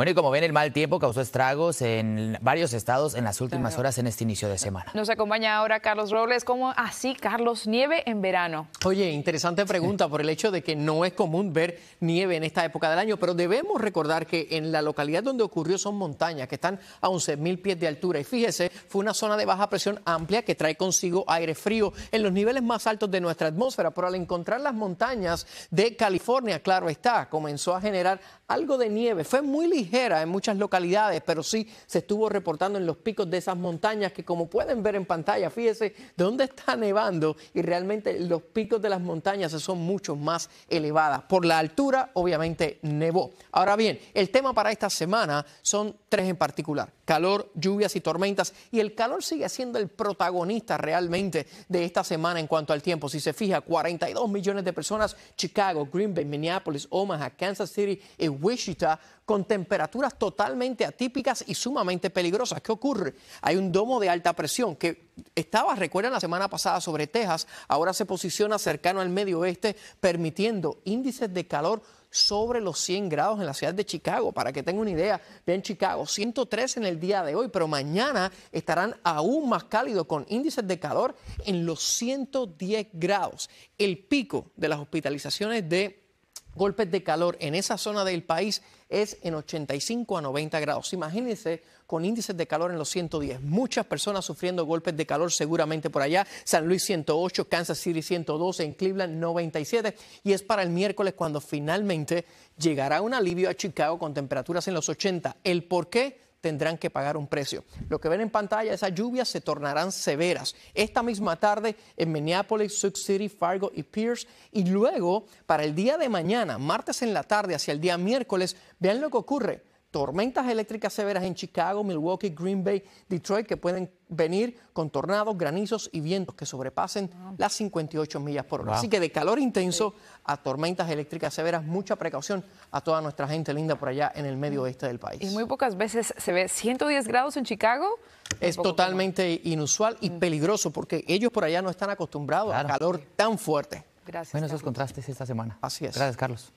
Bueno, y como ven, el mal tiempo causó estragos en varios estados en las últimas horas en este inicio de semana. Nos acompaña ahora Carlos Robles. ¿Cómo así, Carlos, nieve en verano? Oye, interesante pregunta por el hecho de que no es común ver nieve en esta época del año, pero debemos recordar que en la localidad donde ocurrió son montañas que están a 11.000 pies de altura. Y fíjese, fue una zona de baja presión amplia que trae consigo aire frío en los niveles más altos de nuestra atmósfera. Pero al encontrar las montañas de California, claro está, comenzó a generar algo de nieve. Fue muy en muchas localidades, pero sí se estuvo reportando en los picos de esas montañas que como pueden ver en pantalla, fíjese de dónde está nevando y realmente los picos de las montañas son mucho más elevadas. Por la altura, obviamente, nevó. Ahora bien, el tema para esta semana son tres en particular. Calor, lluvias y tormentas. Y el calor sigue siendo el protagonista realmente de esta semana en cuanto al tiempo. Si se fija, 42 millones de personas, Chicago, Green Bay, Minneapolis, Omaha, Kansas City y Wichita con temperaturas totalmente atípicas y sumamente peligrosas. ¿Qué ocurre? Hay un domo de alta presión que estaba, recuerdan, la semana pasada sobre Texas, ahora se posiciona cercano al medio oeste, permitiendo índices de calor sobre los 100 grados en la ciudad de Chicago. Para que tengan una idea, vean Chicago, 103 en el día de hoy, pero mañana estarán aún más cálidos con índices de calor en los 110 grados. El pico de las hospitalizaciones de golpes de calor en esa zona del país es en 85 a 90 grados. Imagínense con índices de calor en los 110. Muchas personas sufriendo golpes de calor seguramente por allá. San Luis 108, Kansas City 112, en Cleveland 97. Y es para el miércoles cuando finalmente llegará un alivio a Chicago con temperaturas en los 80. ¿El por qué? Tendrán que pagar un precio. Lo que ven en pantalla, esas lluvias se tornarán severas. Esta misma tarde en Minneapolis, Sioux City, Fargo y Pierce. Y luego, para el día de mañana, martes en la tarde hacia el día miércoles, vean lo que ocurre tormentas eléctricas severas en Chicago, Milwaukee, Green Bay, Detroit, que pueden venir con tornados, granizos y vientos que sobrepasen las 58 millas por hora. Así que de calor intenso a tormentas eléctricas severas, mucha precaución a toda nuestra gente linda por allá en el medio oeste del país. Y muy pocas veces se ve 110 grados en Chicago. Es totalmente inusual y peligroso porque ellos por allá no están acostumbrados a calor tan fuerte. Gracias. Bueno, esos contrastes esta semana. Así es. Gracias, Carlos.